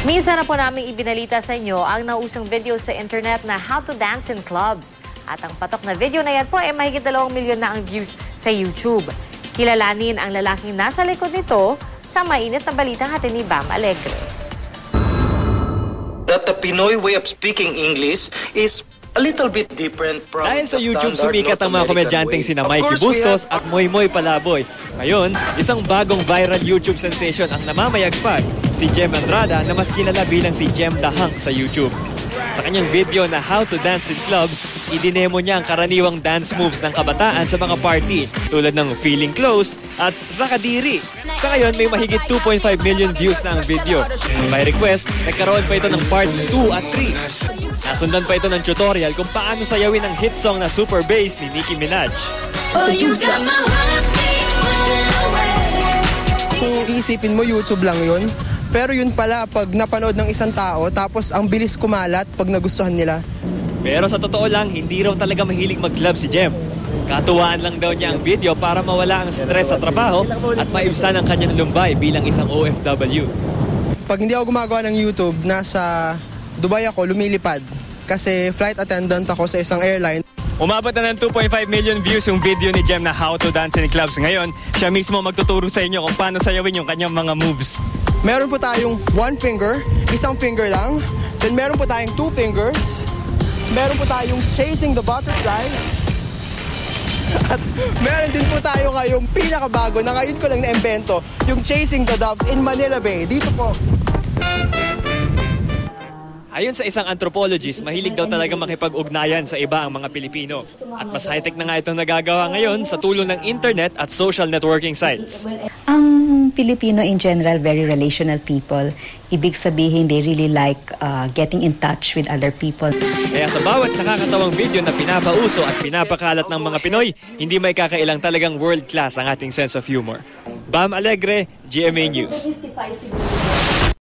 Minsan na po namin ibinalita sa inyo ang nausong video sa internet na How to Dance in Clubs. At ang patok na video na yan po ay mahigit dalawang milyon na ang views sa YouTube. Kilalanin ang lalaking nasa likod nito sa mainit na balitang hati ni Bam Alegre. that the Pinoy way of speaking English is a little bit different from Dahil sa YouTube sumikat ang mga komedyanteng sina Mikey Bustos at Moy Moy Palaboy. Ngayon, isang bagong viral YouTube sensation ang namamayagpag, si Jem Andrada na mas kilala bilang si Jem Hunk sa YouTube. Sa kanyang video na How to Dance in Clubs, idinemo niya ang karaniwang dance moves ng kabataan sa mga party tulad ng Feeling Close at Rakadiri. Sa ngayon, may mahigit 2.5 million views na ang video. By request, nagkaroon pa ito ng parts 2 at 3. Nasundan pa ito ng tutorial kung paano sayawin ang hit song na Super Bass ni Nicki Minaj. Oh, you got my heart beat running away. Kung iisipin mo, YouTube lang yun. Pero yun pala, pag napanood ng isang tao, tapos ang bilis kumalat pag nagustuhan nila. Pero sa totoo lang, hindi raw talaga mahilig mag-club si Jem. Katuwaan lang daw niya ang video para mawala ang stress sa trabaho at maibsan ang kanyang lumbay bilang isang OFW. Pag hindi ako gumagawa ng YouTube, nasa Dubai ako, lumilipad. Kasi flight attendant ako sa isang airline. Umabot na ng 2.5 million views yung video ni Jem na How to Dance in Clubs. Ngayon, siya mismo magtuturo sa inyo kung paano sayawin yung kanyang mga moves. Meron po tayong one finger, isang finger lang. Then meron po tayong two fingers. Meron po tayong chasing the butterfly. At meron din po tayo ngayong pinakabago na ngayon ko lang na-invento, yung chasing the doves in Manila Bay. Dito po. Ayon sa isang anthropologist, mahilig daw talaga makipag-ugnayan sa iba ang mga Pilipino. At mas high-tech na nga itong nagagawa ngayon sa tulong ng internet at social networking sites. Ang Filipino in general, very relational people. Ibig sabihin, they really like uh, getting in touch with other people. Kaya sa bawat nakakatawang video na pinapauso at pinapakalat ng mga Pinoy, hindi may kakailang talagang world-class ang ating sense of humor. Bam Alegre, GMA News.